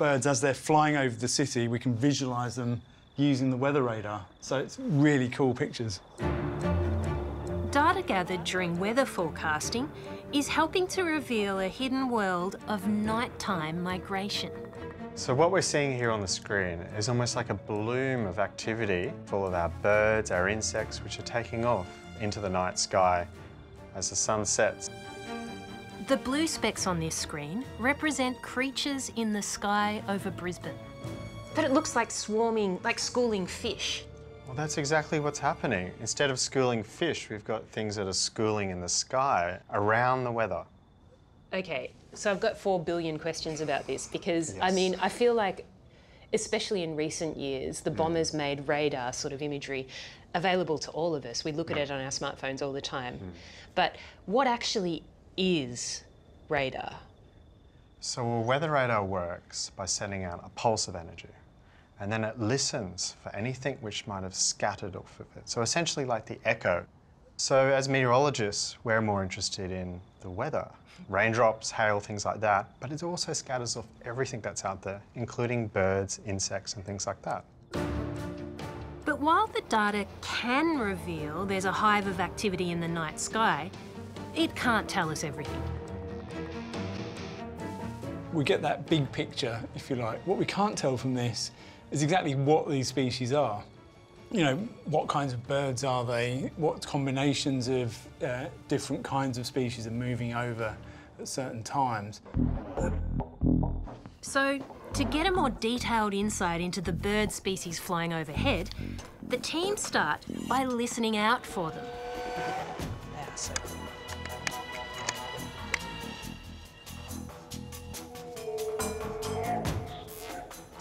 birds as they're flying over the city, we can visualise them using the weather radar. So it's really cool pictures. Data gathered during weather forecasting is helping to reveal a hidden world of nighttime migration. So what we're seeing here on the screen is almost like a bloom of activity full of our birds, our insects, which are taking off into the night sky as the sun sets. The blue specks on this screen represent creatures in the sky over Brisbane. But it looks like swarming, like schooling fish. Well, that's exactly what's happening. Instead of schooling fish, we've got things that are schooling in the sky around the weather. Okay, so I've got four billion questions about this because, I mean, I feel like, especially in recent years, the hmm. BoM's made radar sort of imagery available to all of us. We look at hmm. it on our smartphones all the time. Hmm. But what actually is radar? So a weather radar works by sending out a pulse of energy, and then it listens for anything which might have scattered off of it. So essentially like the echo. So as meteorologists, we're more interested in the weather, raindrops, hail, things like that, but it also scatters off everything that's out there, including birds, insects, and things like that. But while the data can reveal there's a hive of activity in the night sky, it can't tell us everything. We get that big picture, if you like. What we can't tell from this is exactly what these species are. You know, what kinds of birds are they? What combinations of uh, different kinds of species are moving over at certain times? So, to get a more detailed insight into the bird species flying overhead, the team start by listening out for them.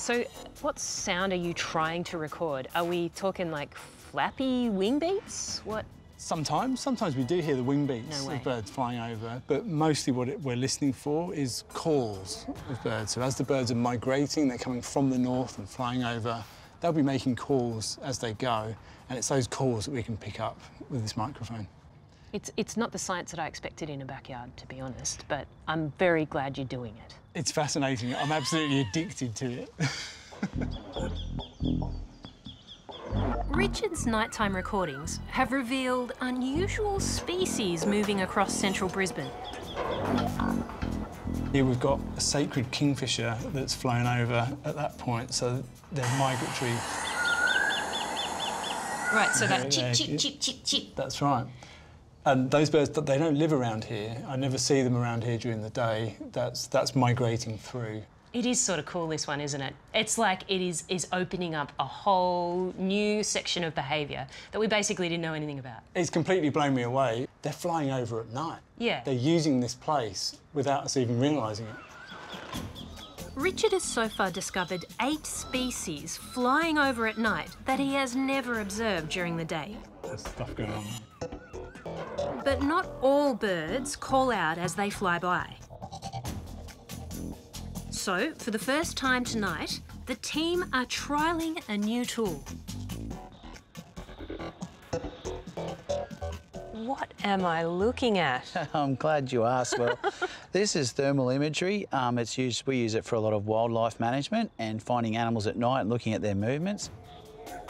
So, what sound are you trying to record? Are we talking like flappy wing beats? What? Sometimes, sometimes we do hear the wing beats No of birds flying over, but mostly what it, we're listening for is calls of birds. So as the birds are migrating, they're coming from the north and flying over, they'll be making calls as they go, and it's those calls that we can pick up with this microphone. It's, it's not the science that I expected in a backyard, to be honest, but I'm very glad you're doing it. It's fascinating. I'm absolutely addicted to it. Richard's nighttime recordings have revealed unusual species moving across central Brisbane. Here we've got a sacred kingfisher that's flown over at that point, so they're migratory. Right, so that yeah, chip, yeah. chip, chip, chip, chip. That's right. And those birds, they don't live around here. I never see them around here during the day. That's, that's migrating through. It is sort of cool, this one, isn't it? It's like it is, is opening up a whole new section of behaviour that we basically didn't know anything about. It's completely blown me away. They're flying over at night. Yeah. They're using this place without us even realising it. Richard has so far discovered eight species flying over at night that he has never observed during the day. There's stuff going on. But not all birds call out as they fly by. So, for the first time tonight, the team are trialling a new tool. What am I looking at? I'm glad you asked. Well, this is thermal imagery. Um, it's used. We use it for a lot of wildlife management and finding animals at night and looking at their movements.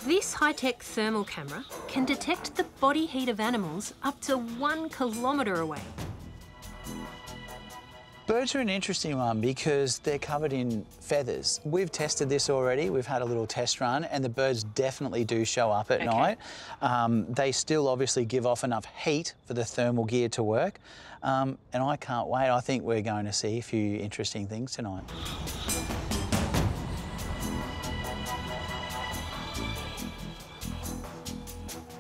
This high tech thermal camera can detect the body heat of animals up to one kilometre away. Birds are an interesting one because they're covered in feathers. We've tested this already. We've had a little test run, and the birds definitely do show up at Okay. night. Um, they still obviously give off enough heat for the thermal gear to work. Um, and I can't wait. I think we're going to see a few interesting things tonight.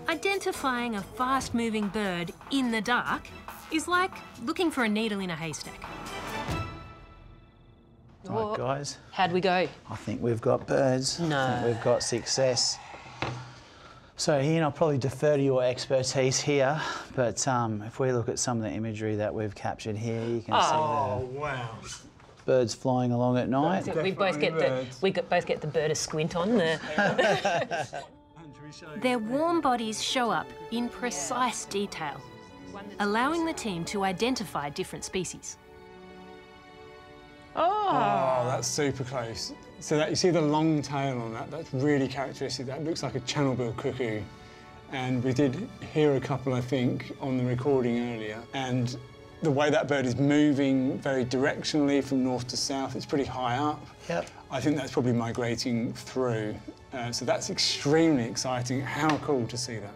Identifying a fast moving bird in the dark is like looking for a needle in a haystack. Oh. Right, guys. How'd we go? I think we've got birds. I No. think we've got success. So, Ian, I'll probably defer to your expertise here, but um, if we look at some of the imagery that we've captured here, you can Oh, see wow. the birds flying along at night. we both get the we both get the bird a squint on the. Their warm bodies show up in precise detail, allowing the team to identify different species. Oh. oh, that's super close. So that you see the long tail on that, that's really characteristic. That looks like a channel-billed cuckoo. And we did hear a couple, I think, on the recording earlier. And the way that bird is moving very directionally from north to south, it's pretty high up. Yep. I think that's probably migrating through. Uh, so that's extremely exciting. How cool to see that.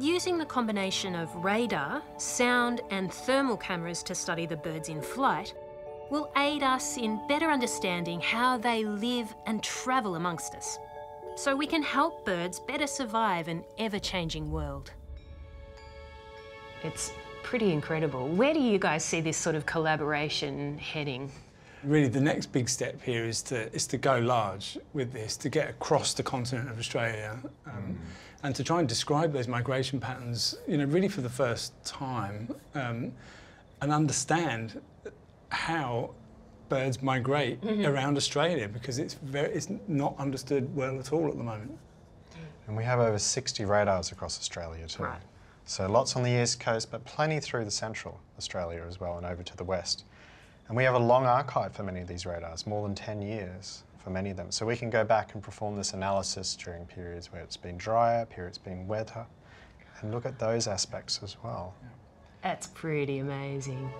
Using the combination of radar, sound, and thermal cameras to study the birds in flight will aid us in better understanding how they live and travel amongst us, so we can help birds better survive an ever changing world. It's pretty incredible. Where do you guys see this sort of collaboration heading? Really, the next big step here is to is to go large with this, to get across the continent of Australia, um, and to try and describe those migration patterns. You know, really for the first time, um, and understand how birds migrate around Australia because it's very it's not understood well at all at the moment. And we have over 60 radars across Australia too. Right. So lots on the east coast, but plenty through the central Australia as well and over to the west. And we have a long archive for many of these radars, more than 10 years for many of them. So we can go back and perform this analysis during periods where it's been drier, periods been wetter, and look at those aspects as well. That's pretty amazing.